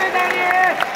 メダ